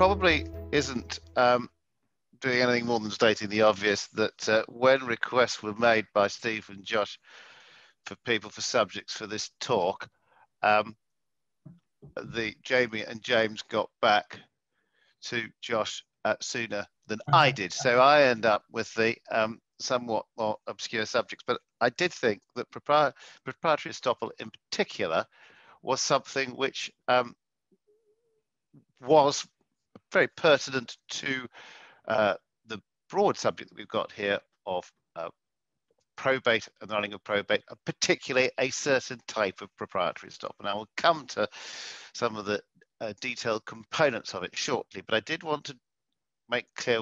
probably isn't um, doing anything more than stating the obvious that uh, when requests were made by Steve and Josh for people for subjects for this talk, um, the Jamie and James got back to Josh uh, sooner than I did. So I end up with the um, somewhat more obscure subjects. But I did think that propri proprietary estoppel in particular was something which um, was very pertinent to uh, the broad subject that we've got here of uh, probate and the running of probate, particularly a certain type of proprietary estoppel. And I will come to some of the uh, detailed components of it shortly, but I did want to make clear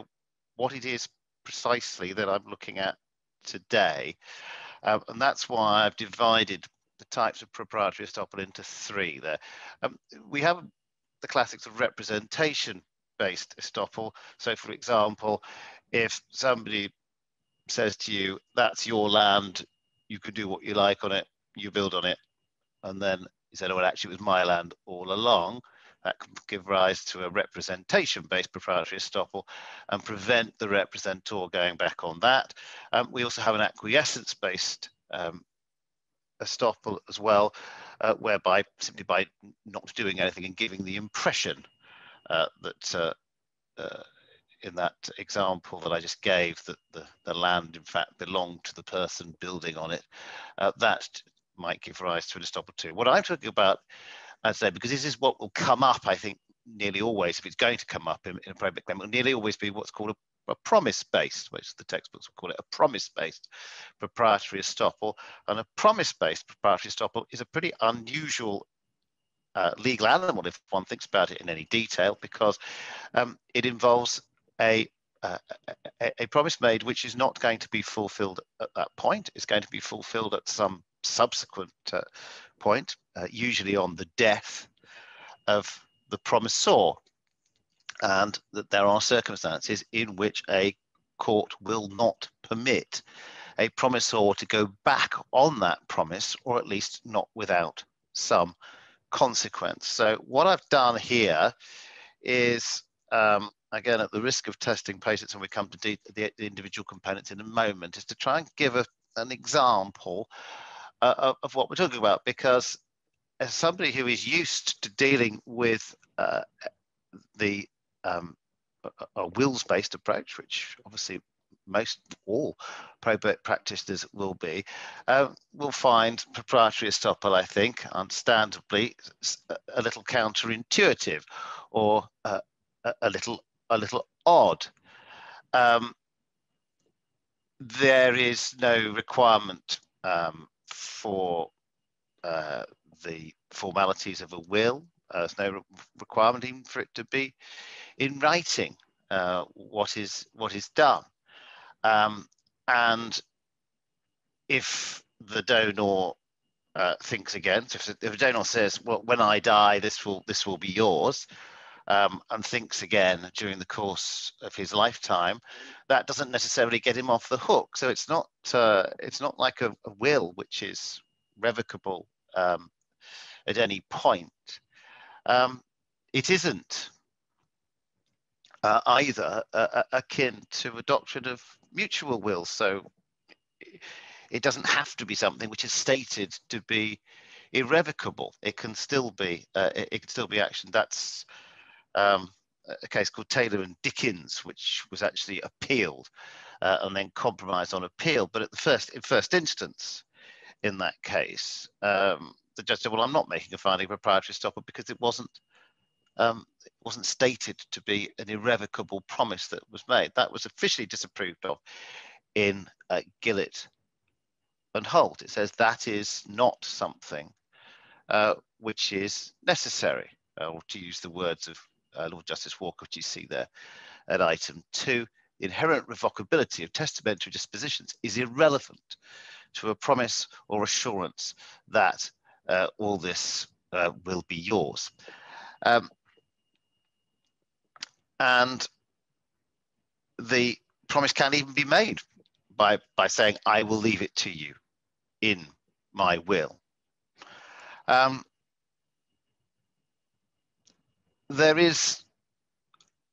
what it is precisely that I'm looking at today. Um, and that's why I've divided the types of proprietary estoppel into three there. Um, we have the classics of representation based estoppel. So for example, if somebody says to you, that's your land, you can do what you like on it, you build on it, and then you said, oh, well, actually it was my land all along, that can give rise to a representation-based proprietary estoppel and prevent the representor going back on that. Um, we also have an acquiescence-based um, estoppel as well, uh, whereby simply by not doing anything and giving the impression that uh, uh, in that example that I just gave that the, the land in fact belonged to the person building on it, uh, that might give rise to an estoppel too. What I'm talking about I say, because this is what will come up, I think, nearly always, if it's going to come up in, in a private claim, will nearly always be what's called a, a promise-based, which the textbooks will call it a promise-based proprietary estoppel. And a promise-based proprietary estoppel is a pretty unusual legal animal if one thinks about it in any detail, because um, it involves a, uh, a, a promise made which is not going to be fulfilled at that point. It's going to be fulfilled at some subsequent uh, point, uh, usually on the death of the promisor, and that there are circumstances in which a court will not permit a promisor to go back on that promise, or at least not without some consequence. So what I've done here is, um, again, at the risk of testing patience, and we come to the, the individual components in a moment, is to try and give a, an example uh, of what we're talking about because as somebody who is used to dealing with uh, the um, a, a wills-based approach, which obviously most all probate practitioners will be, uh, will find proprietary estoppel, I think, understandably, a little counterintuitive or uh, a little a little odd. Um, there is no requirement um, for uh, the formalities of a will. Uh, there's no requirement even for it to be in writing uh, what is what is done. Um, and if the donor uh, thinks again, so if, if the donor says, "Well, when I die, this will this will be yours," um, and thinks again during the course of his lifetime, that doesn't necessarily get him off the hook. So it's not uh, it's not like a, a, will which is revocable um, at any point. Um, it isn't uh, either uh, akin to a doctrine of mutual will. So it doesn't have to be something which is stated to be irrevocable. It can still be uh, it, it, can still be action. That's um, a case called Taylor and Dickens, which was actually appealed uh, and then compromised on appeal. But at the first, in first instance, in that case, um, the judge said, "Well, I'm not making a finding of proprietary estoppel because it wasn't." Um, it wasn't stated to be an irrevocable promise that was made. That was officially disapproved of in uh, Gillett and Holt. It says that is not something uh, which is necessary, uh, or to use the words of uh, Lord Justice Walker, which you see there at item two, the inherent revocability of testamentary dispositions is irrelevant to a promise or assurance that uh, all this will be yours. Um, and the promise can even be made by, by saying, I will leave it to you in my will. Um, there is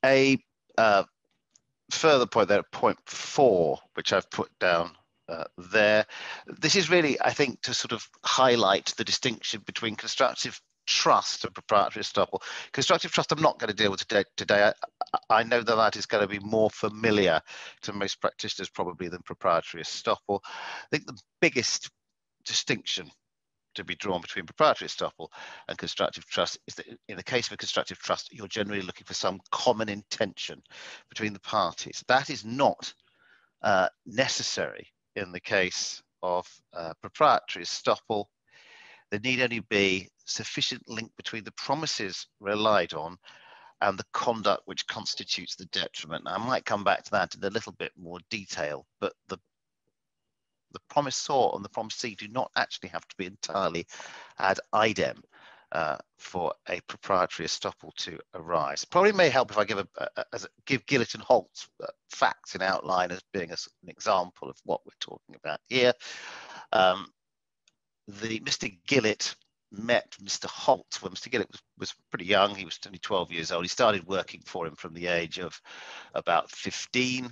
a uh, further point there, point four, which I've put down uh, there. This is really, I think, to sort of highlight the distinction between constructive trust and proprietary estoppel. Constructive trust, I'm not going to deal with today. today. I, I, know that that is going to be more familiar to most practitioners probably than proprietary estoppel. I think the biggest distinction to be drawn between proprietary estoppel and constructive trust is that in the case of a constructive trust, you're generally looking for some common intention between the parties. That is not uh, necessary in the case of uh, proprietary estoppel. There need only be sufficient link between the promises relied on and the conduct which constitutes the detriment. Now, I might come back to that in a little bit more detail, but the the promissor and the promisee do not actually have to be entirely ad idem uh, for a proprietary estoppel to arise. Probably may help if I give a, a, a give Gillett and Holt uh, facts in outline as being a, an example of what we're talking about here. Um, the Mr. Gillett met Mr. Holt when Mr. Gillett was, was pretty young. He was only 12 years old. He started working for him from the age of about 15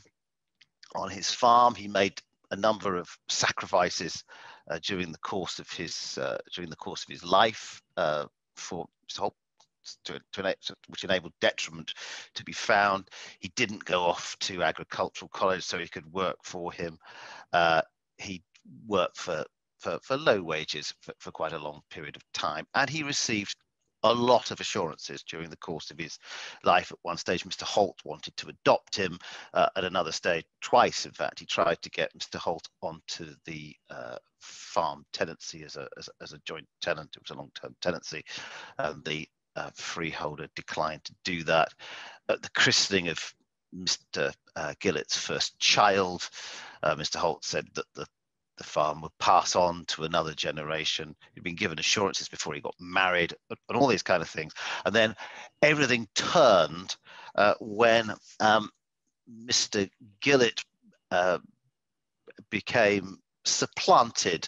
on his farm. He made a number of sacrifices uh, during the course of his uh, during the course of his life uh, for to, to, which enabled detriment to be found. He didn't go off to agricultural college so he could work for him. Uh, he worked for, for, for low wages for, for quite a long period of time, and he received a lot of assurances during the course of his life. At one stage, Mr. Holt wanted to adopt him. Uh, at another stage, twice, in fact, he tried to get Mr. Holt onto the uh, farm tenancy as a, as, as, a joint tenant. It was a long-term tenancy. And the uh, freeholder declined to do that. At the christening of Mr. Uh, Gillett's first child, uh, Mr. Holt said that the the farm would pass on to another generation. He'd been given assurances before he got married and all these kind of things. And then everything turned uh, when um, Mr. Gillett uh, became supplanted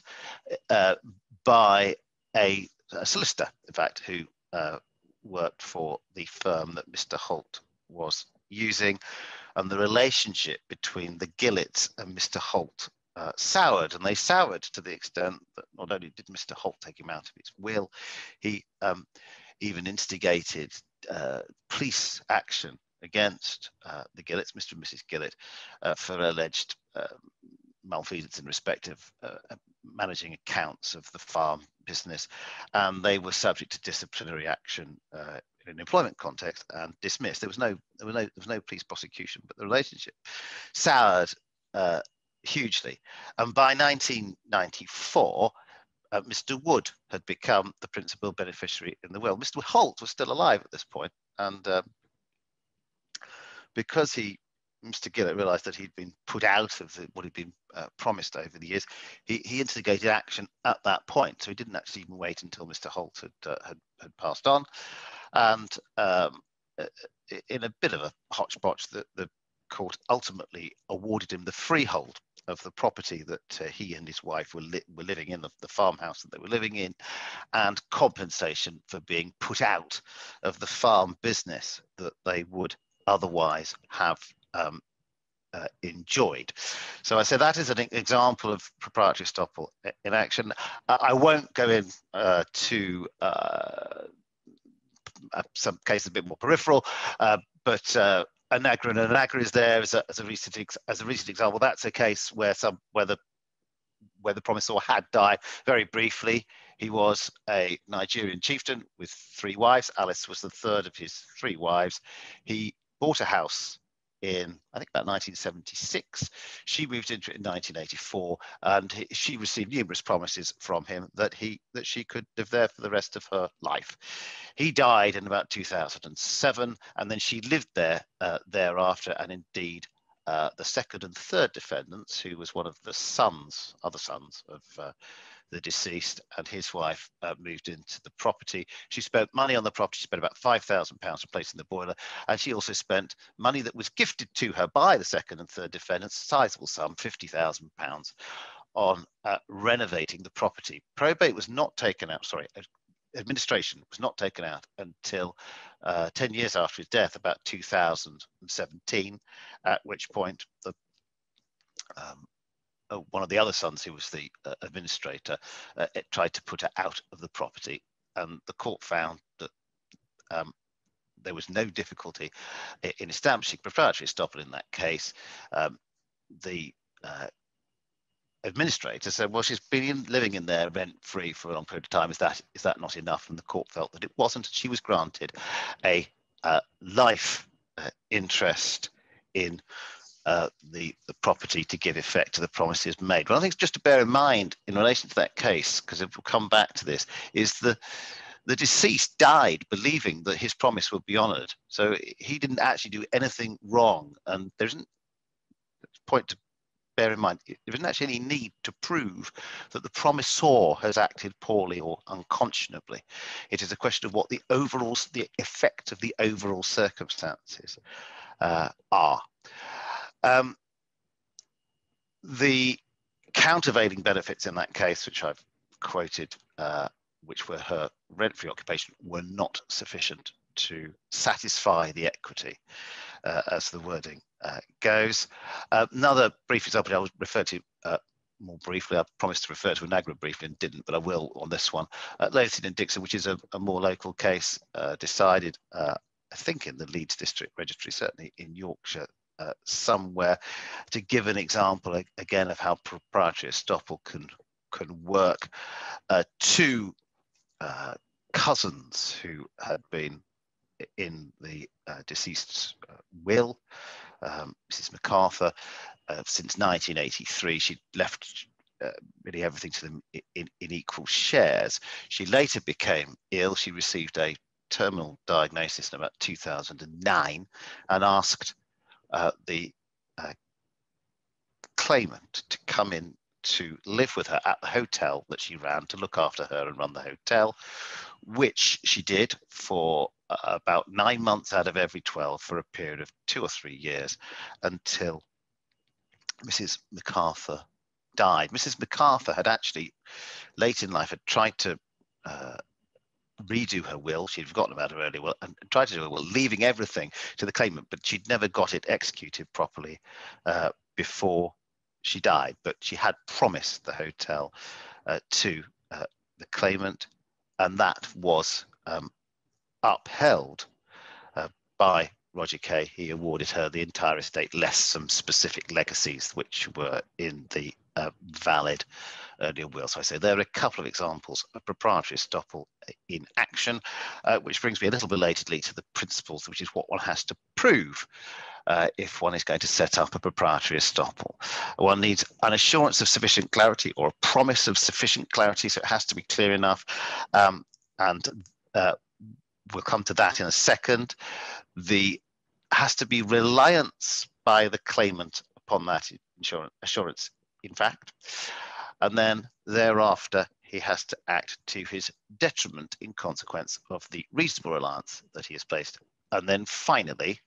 uh, by a, a, solicitor, in fact, who uh, worked for the firm that Mr. Holt was using. And the relationship between the Gilletts and Mr. Holt uh, soured, and they soured to the extent that not only did Mr. Holt take him out of his will, he um, even instigated uh, police action against uh, the Gilletts, Mr. and Mrs. Gillett, uh, for alleged um, malfeasance in respect of uh, managing accounts of the farm business, and they were subject to disciplinary action uh, in an employment context and dismissed. There was no there was no there was no police prosecution, but the relationship soured uh, hugely. And by 1994, uh, Mr. Wood had become the principal beneficiary in the will. Mr. Holt was still alive at this point, and um, because he, Mr. Gillett, realised that he'd been put out of the, what he'd been uh, promised over the years, he, he instigated action at that point. So he didn't actually even wait until Mr. Holt had uh, had, had passed on, and um, uh, in a bit of a hotchpotch, the, the court ultimately awarded him the freehold of the property that uh, he and his wife were, li were living in, the, the, farmhouse that they were living in, and compensation for being put out of the farm business that they would otherwise have um, uh, enjoyed. So I say that is an example of proprietary estoppel in action. I won't go in uh, to uh, some cases a bit more peripheral, uh, but uh, Anagra and Anagra is there as a, as a recent as a recent example. That's a case where some where the where the promissor had died very briefly. He was a Nigerian chieftain with three wives. Alice was the third of his three wives. He bought a house in I think about 1976. She moved into it in 1984, and he, she received numerous promises from him that he that she could live there for the rest of her life. He died in about 2007, and then she lived there uh, thereafter, and indeed. Uh, the second and third defendants, who was one of the sons, other sons of uh, the deceased and his wife uh, moved into the property. She spent money on the property. She spent about £5,000 replacing the boiler. And she also spent money that was gifted to her by the second and third defendants, a sizable sum, £50,000 on uh, renovating the property. Probate was not taken out, sorry, administration was not taken out until uh, 10 years after his death, about 2017, at which point the um, uh, one of the other sons, who was the uh, administrator, uh, tried to put her out of the property, and the court found that um, there was no difficulty in establishing proprietary estoppel in that case. Um, the uh, administrator said, "Well, she's been living in there rent free for a long period of time. Is that is that not enough?" And the court felt that it wasn't. She was granted a life interest in uh, the, the property to give effect to the promises made. One of the things just to bear in mind in relation to that case, because it will come back to this, is the the deceased died believing that his promise would be honoured. So he didn't actually do anything wrong, and there isn't a point to bear in mind. There isn't actually any need to prove that the promisor has acted poorly or unconscionably. It is a question of what the overall the effect of the overall circumstances uh, are. Um, the countervailing benefits in that case, which I've quoted, uh, which were her rent-free occupation, were not sufficient to satisfy the equity, uh, as the wording uh, goes. Uh, another brief example I will refer to uh, more briefly. I promised to refer to Anagra briefly and didn't, but I will on this one. Uh, Lothian and Dixon, which is a, a more local case, uh, decided, I think in the Leeds District Registry, certainly in Yorkshire, uh, somewhere to give an example again of how proprietary estoppel can can work. Uh, two uh, cousins who had been in the uh, deceased's uh, will, um, Mrs. MacArthur, uh, since 1983. She left really everything to them in, in equal shares. She later became ill. She received a terminal diagnosis in about 2009 and asked uh, the uh, claimant to come in to live with her at the hotel that she ran to look after her and run the hotel, which she did for uh, about nine months out of every 12 for a period of two or three years until Mrs. MacArthur died. Mrs. MacArthur had actually, late in life, had tried to uh, redo her will. She'd forgotten about her earlier will and tried to do her will, leaving everything to the claimant, but she'd never got it executed properly uh, before she died. But she had promised the hotel uh, to uh, the claimant, and that was um, upheld uh, by Roger Kaye. He awarded her the entire estate, less some specific legacies which were in the uh, valid earlier will. So I say there are a couple of examples of proprietary estoppel in action, uh, which brings me a little belatedly to the principles, which is what one has to prove uh, if one is going to set up a proprietary estoppel. One needs an assurance of sufficient clarity or a promise of sufficient clarity, so it has to be clear enough. Um, and uh, we'll come to that in a second. The has to be reliance by the claimant upon that assurance, in fact. And then thereafter, he has to act to his detriment in consequence of the reasonable reliance that he has placed. And then finally,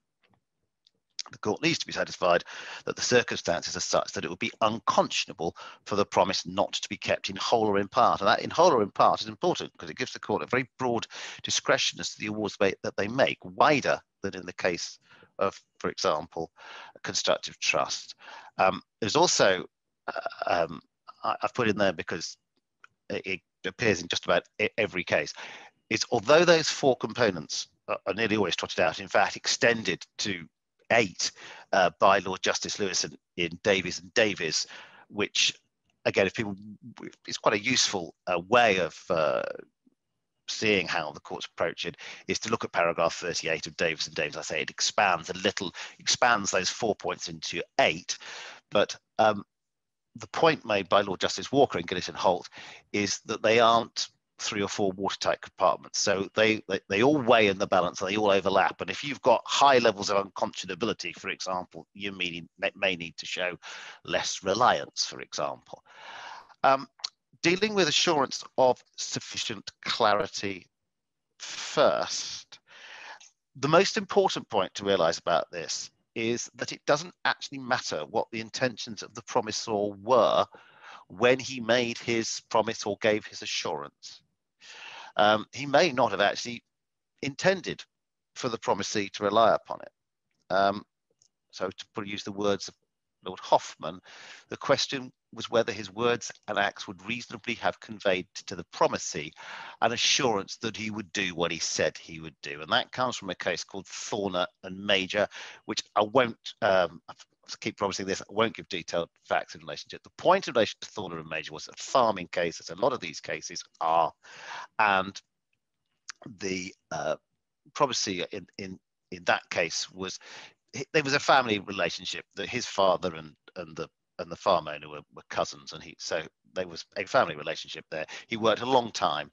the court needs to be satisfied that the circumstances are such that it would be unconscionable for the promise not to be kept in whole or in part. And that in whole or in part is important because it gives the court a very broad discretion as to the awards that they make, wider than in the case of, for example, constructive trust. Um, there's also uh, um, I, have put in there because it appears in just about every case, is although those four components are nearly always trotted out, in fact, extended to eight uh, by Lord Justice Lewis in, in Davies and Davies, which, again, if people, it's quite a useful uh, way of uh, seeing how the courts approach it is to look at paragraph 38 of Davies and Davies. I say it expands a little, expands those four points into eight, but um, the point made by Lord Justice Walker in Gillett and Holt is that they aren't three or four watertight compartments. So they, they, they all weigh in the balance they all overlap. And if you've got high levels of unconscionability, for example, you may, may need to show less reliance, for example. Um, dealing with assurance of sufficient clarity first, the most important point to realize about this is that it doesn't actually matter what the intentions of the promisor were when he made his promise or gave his assurance. um, he may not have actually intended for the promisee to rely upon it. Um, so to use the words of Lord Hoffmann, the question was whether his words and acts would reasonably have conveyed to the promisee an assurance that he would do what he said he would do. And that comes from a case called Thorner and Major, which I won't um, I keep promising this, I won't give detailed facts in relation to it. The point in relation to Thorner and Major was a farming case, as a lot of these cases are, and the uh, promisee in, in, in that case was there was a family relationship that his father and and the and the farm owner were, were cousins and he so there was a family relationship there. He worked a long time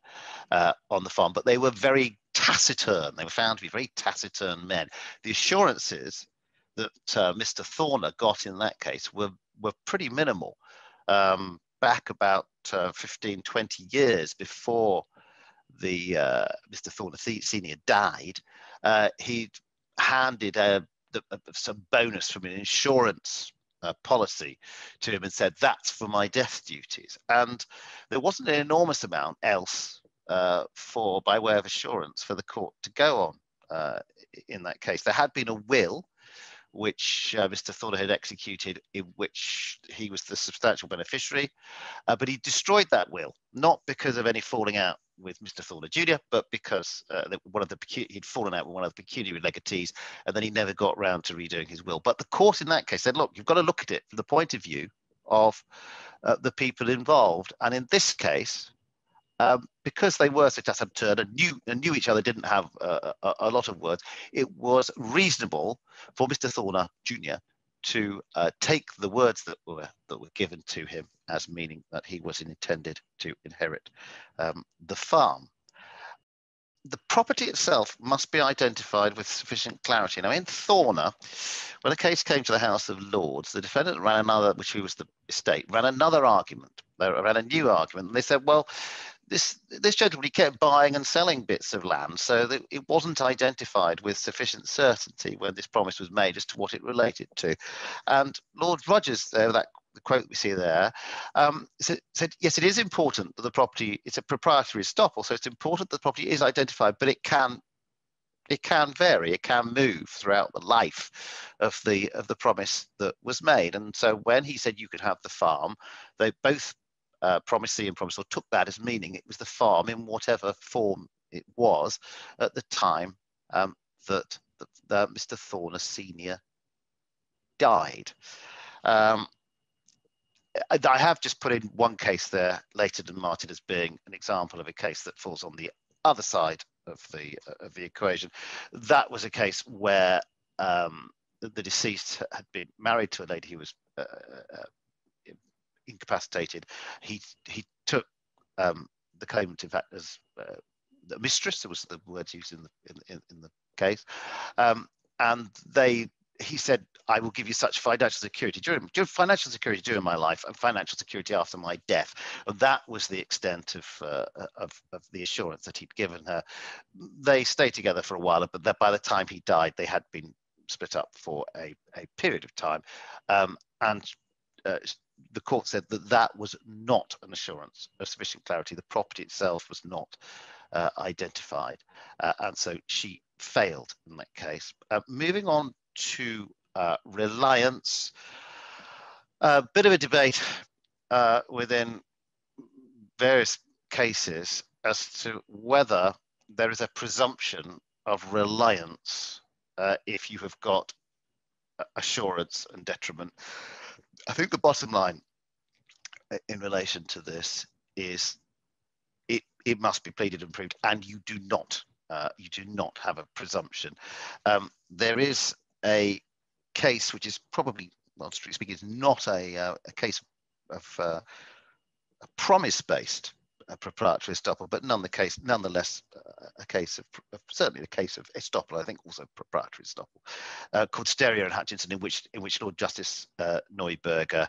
uh, on the farm but they were very taciturn. They were found to be very taciturn men. The assurances that uh, mr thorner got in that case were were pretty minimal. Um, back about uh, 15 20 years before the uh, mr thorner senior died uh, he handed a the, some bonus from an insurance uh, policy to him and said, that's for my death duties. And there wasn't an enormous amount else uh, for, by way of assurance, for the court to go on uh, in that case. There had been a will which uh, Mr. Thorner had executed, in which he was the substantial beneficiary, uh, but he destroyed that will, not because of any falling out with Mr. Thorner Jr., but because uh, one of the he'd fallen out with one of the pecuniary legatees, and then he never got round to redoing his will. But the court in that case said, look, you've got to look at it from the point of view of uh, the people involved, and in this case, um, because they were so taciturn and knew, and knew each other, didn't have uh, a, a, lot of words, it was reasonable for Mr. Thorner Jr. to uh, take the words that were that were given to him as meaning that he was intended to inherit um, the farm. The property itself must be identified with sufficient clarity. Now, in Thorner, when the case came to the House of Lords, the defendant ran another, which was the estate, ran another argument. They ran a new argument. And they said, well, this this gentleman kept buying and selling bits of land, so that it wasn't identified with sufficient certainty when this promise was made as to what it related to. And Lord Rogers, there, that the quote we see there, um, said, said, yes, it is important that the property, it's a proprietary estoppel, so it's important that the property is identified, but it can it can vary, it can move throughout the life of the of the promise that was made. And so when he said you could have the farm, they both uh, promisee and promisor took that as meaning it was the farm in whatever form it was at the time um, that, that Mr. Thorner Senior died. Um, I have just put in one case there, Layton Martin, as being an example of a case that falls on the other side of the of the equation. That was a case where um, the, the, deceased had been married to a lady who was uh, uh, incapacitated. He he took um, the claimant, in fact, as uh, the mistress. That was the words used in the in, in the case, um, and they. He said, "I will give you such financial security during, financial security during my life and financial security after my death." And that was the extent of, uh, of of the assurance that he'd given her. They stayed together for a while, but by the time he died, they had been split up for a, a period of time. Um, and uh, the court said that that was not an assurance of sufficient clarity. The property itself was not uh, identified. Uh, and so she failed in that case. Uh, moving on to uh, reliance, a bit of a debate uh, within various cases as to whether there is a presumption of reliance uh, if you have got assurance and detriment. I think the bottom line uh, in relation to this is it it must be pleaded and proved, and you do not uh, you do not have a presumption. Um, there is a case which is probably, well, speaking, is not a uh, a case of uh, a promise-based uh, proprietary estoppel, but none the case, nonetheless, uh, a case of, of, certainly a case of estoppel. I think also proprietary estoppel, uh, called Steria and Hutchison, in which in which Lord Justice uh, Neuberger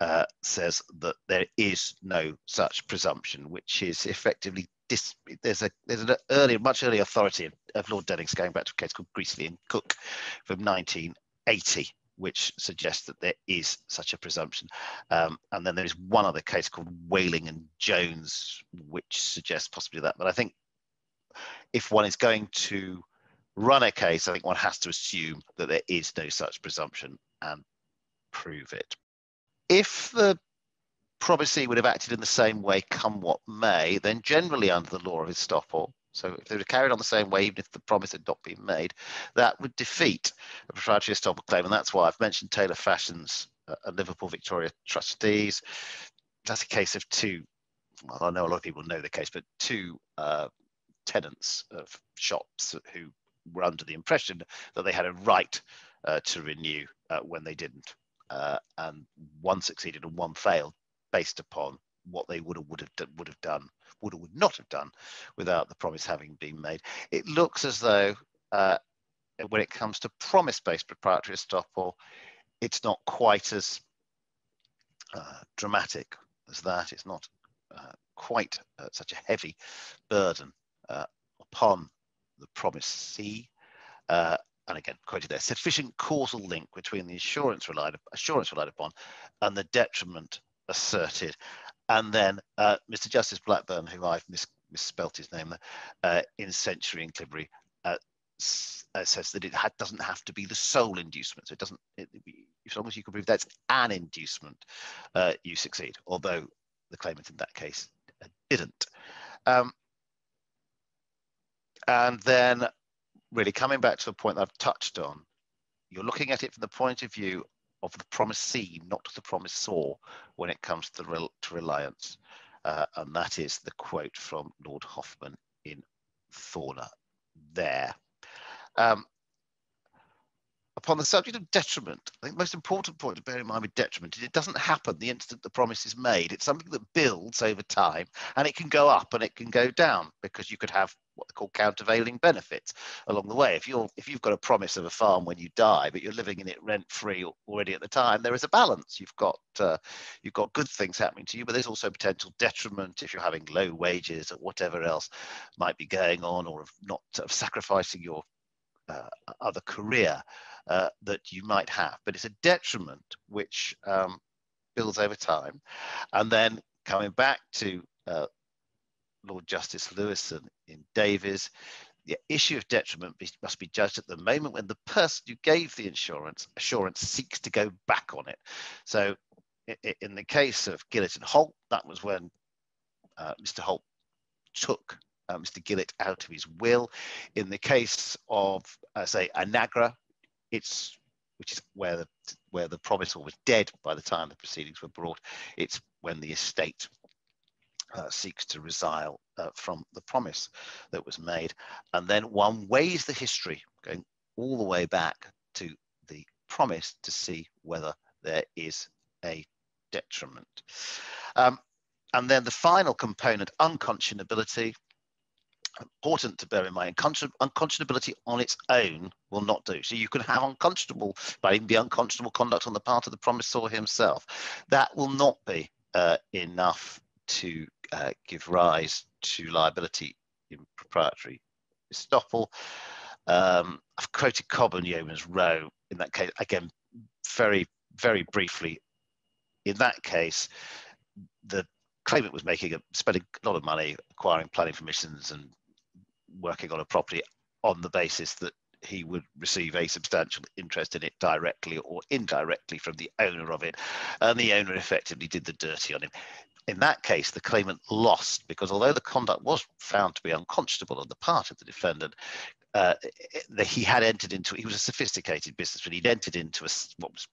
uh, says that there is no such presumption, which is effectively dis- there's a there's an earlier, much earlier authority of, of Lord Denning's going back to a case called Greasley and Cooke from 1980 which suggests that there is such a presumption. Um, and then there is one other case called Wayling and Jones, which suggests possibly that. But I think if one is going to run a case, I think one has to assume that there is no such presumption and prove it. If the promisee would have acted in the same way come what may, then generally under the law of estoppel, so if they were carried on the same way, even if the promise had not been made, that would defeat a proprietary estoppel claim. And that's why I've mentioned Taylor Fashions uh, and Liverpool Victoria trustees. That's a case of two, well, I know a lot of people know the case, but two uh, tenants of shops who were under the impression that they had a right uh, to renew uh, when they didn't. Uh, and one succeeded and one failed based upon what they would have would have would have done would or would not have done without the promise having been made. It looks as though uh, when it comes to promise-based proprietary estoppel, it's not quite as uh, dramatic as that. It's not uh, quite uh, such a heavy burden uh, upon the promisee. Uh, and again, quoted there, sufficient causal link between the assurance relied, assurance relied upon and the detriment asserted. And then uh, Mr. Justice Blackburne, who I've mis misspelt his name uh, in Century and Clibberry, uh, uh, says that it ha doesn't have to be the sole inducement. So it doesn't, it, as long as you can prove that's an inducement, uh, you succeed, although the claimant in that case uh, didn't. Um, and then really coming back to a point that I've touched on, you're looking at it from the point of view of the promisee, not the promissor, when it comes to, rel to reliance. Uh, and that is the quote from Lord Hoffmann in Thorner there. Um, upon the subject of detriment, I think the most important point to bear in mind with detriment is it doesn't happen the instant the promise is made. It's something that builds over time and it can go up and it can go down because you could have what they call countervailing benefits along the way. If you're if you've got a promise of a farm when you die, but you're living in it rent free already at the time, there is a balance. You've got uh, you've got good things happening to you, but there's also potential detriment if you're having low wages or whatever else might be going on, or of not of sacrificing your uh, other career uh, that you might have. But it's a detriment which um, builds over time, and then coming back to uh, Lord Justice Lewison in Davies, the issue of detriment must be judged at the moment when the person who gave the insurance assurance seeks to go back on it. So in the case of Gillett and Holt, that was when uh, Mr. Holt took uh, Mr. Gillett out of his will. In the case of, uh, say, Anagra, it's which is where the where the promisor was dead by the time the proceedings were brought. It's when the estate uh, seeks to resile uh, from the promise that was made. And then one weighs the history going all the way back to the promise to see whether there is a detriment. Um, and then the final component, unconscionability, important to bear in mind, unconscionability on its own will not do. So you can have unconscionable, but even be unconscionable conduct on the part of the promisor himself. That will not be uh, enough to uh, give rise to liability in proprietary estoppel. Um, I've quoted Cobbe and Yeoman's Row in that case, again, very, very briefly. In that case, the claimant was making a, spending a lot of money acquiring planning permissions and working on a property on the basis that he would receive a substantial interest in it directly or indirectly from the owner of it. And the owner effectively did the dirty on him in that case, the claimant lost because although the conduct was found to be unconscionable on the part of the defendant, uh, he had entered into, he was a sophisticated businessman, he'd entered into a, what was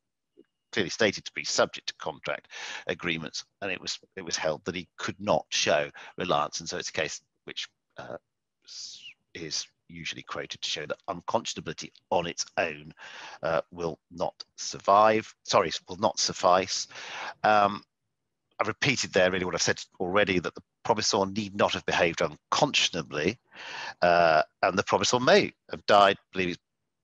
clearly stated to be subject to contract agreements, and it was it was held that he could not show reliance, and so it's a case which uh, is usually quoted to show that unconscionability on its own uh, will not survive. Sorry, will not suffice. Um, I've repeated there really what I've said already that the promisor need not have behaved unconscionably, uh, and the promisor may have died believing,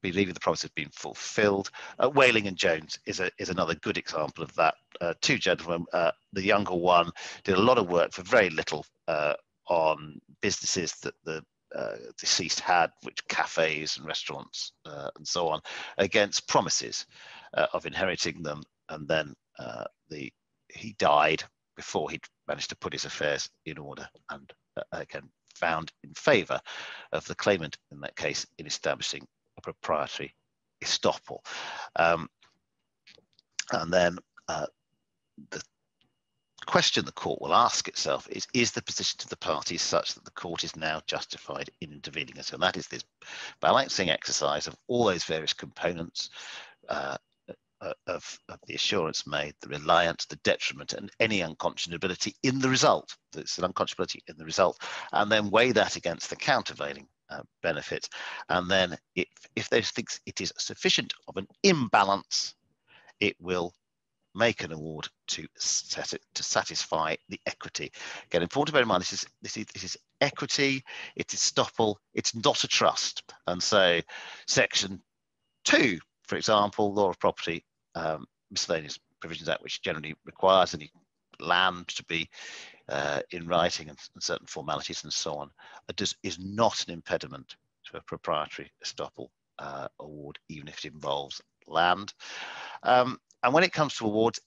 believing the promise had been fulfilled. Uh, Wayling and Jones is a, is another good example of that. Uh, two gentlemen, uh, the younger one did a lot of work for very little uh, on businesses that the uh, deceased had, which cafes and restaurants and so on, against promises of inheriting them, and then the he died before he'd managed to put his affairs in order and uh, again found in favour of the claimant in that case in establishing a proprietary estoppel. Um, and then uh, the question the court will ask itself is is the position of the parties such that the court is now justified in intervening and so that is this balancing exercise of all those various components uh, of, of, the assurance made, the reliance, the detriment, and any unconscionability in the result. It's an unconscionability in the result, and then weigh that against the countervailing uh, benefits. And then, if if those thinks it is sufficient of an imbalance, it will make an award to set it to satisfy the equity. Again, important to bear in mind this is this is this is equity, it is estoppel, it's not a trust. And so section two, for example, law of property um, miscellaneous provisions act, which generally requires any land to be uh, in writing and, and, certain formalities and so on, does, is not an impediment to a proprietary estoppel uh, award, even if it involves land. Um, and when it comes to awards,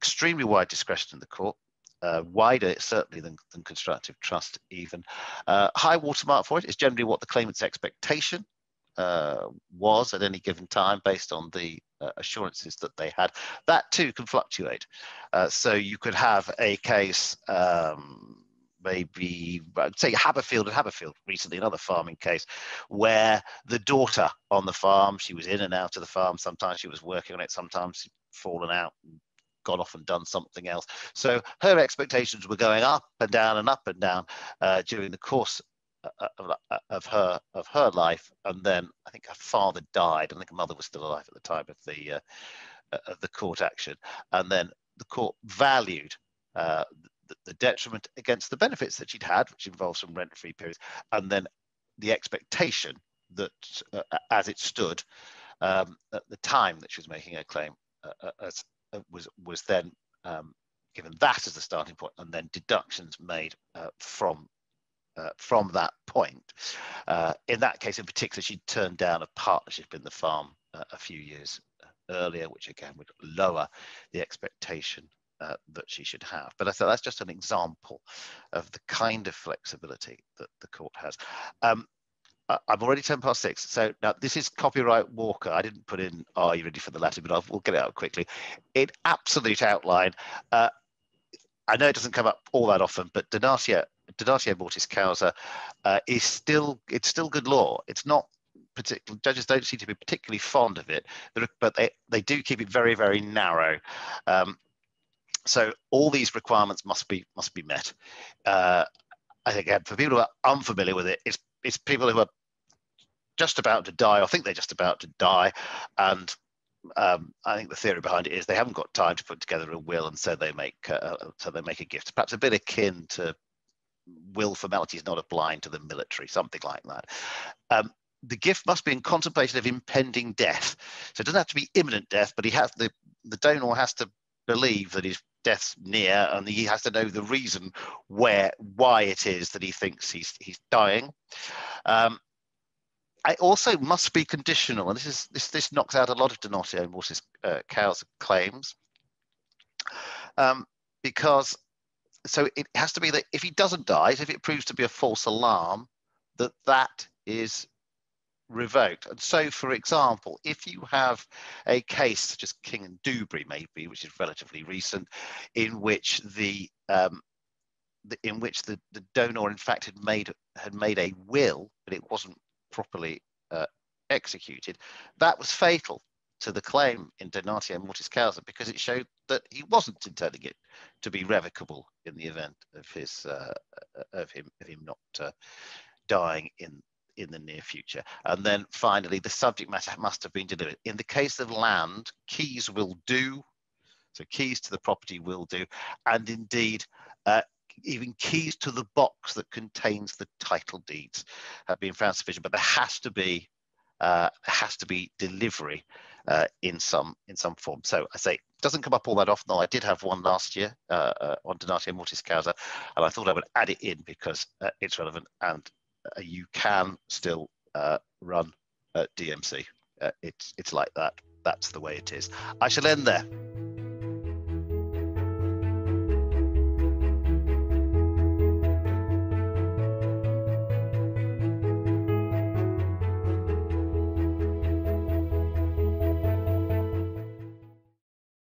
extremely wide discretion in the court. Uh, wider certainly than, than, constructive trust even. Uh, high watermark for it is generally what the claimant's expectation uh, was at any given time based on the uh, assurances that they had. That too can fluctuate. Uh, so you could have a case, um, maybe say Habberfield and Habberfield recently, another farming case, where the daughter on the farm, she was in and out of the farm. Sometimes she was working on it, sometimes she'd fallen out and gone off and done something else. So her expectations were going up and down and up and down uh, during the course uh, of, uh, of, her of her life, and then I think her father died. I think her mother was still alive at the time of the uh, uh, of the court action, and then the court valued uh, the, the, detriment against the benefits that she'd had, which involves some rent-free periods, and then the expectation that, uh, as it stood um, at the time that she was making her claim, as, was was then um, given that as the starting point, and then deductions made from uh, from that point. Uh, in that case, in particular, she turned down a partnership in the farm uh, a few years earlier, which again would lower the expectation uh, that she should have. But I thought that's just an example of the kind of flexibility that the court has. Um, I'm already 10 past six. So now this is copyright Walker. I didn't put in, are you ready for the letter? But I'll, we'll get it out quickly. In absolute outline, uh, I know it doesn't come up all that often, but Donatio, Donatio Mortis Causa uh, is still it's still good law. It's not particular judges don't seem to be particularly fond of it, but they, they do keep it very very narrow. Um, so all these requirements must be must be met. Uh, I think for people who are unfamiliar with it, it's it's people who are just about to die or think they're just about to die, and um, I think the theory behind it is they haven't got time to put together a will, and so they make uh so they make a gift, perhaps a bit akin to will formality is not applying to the military, something like that. Um, the gift must be in contemplation of impending death. So it doesn't have to be imminent death, but he has the the donor has to believe that his death's near, and he has to know the reason where why it is that he thinks he's he's dying. Um, I also must be conditional, and this is this this knocks out a lot of Donatio Mortis uh, Causa claims, um, because so it has to be that if he doesn't die, if it proves to be a false alarm, that that is revoked. And so, for example, if you have a case such as King and Dubrey, maybe, which is relatively recent, in which the um, in which the, the donor in fact had made had made a will, but it wasn't properly uh, executed, that was fatal to the claim in Donatio Mortis Causa because it showed that he wasn't intending it to be revocable in the event of his uh, of him of him not uh, dying in in the near future. And then finally, the subject matter must have been delivered. In the case of land, keys will do. So keys to the property will do, and indeed, uh, even keys to the box that contains the title deeds have been found sufficient, but there has to be uh, has to be delivery uh, in some in some form. So I say doesn't come up all that often. Though I did have one last year uh, uh on Donatio Mortis Causa, and I thought I would add it in because uh, it's relevant and uh, you can still run DMC. it's it's like that. That's the way it is. I shall end there.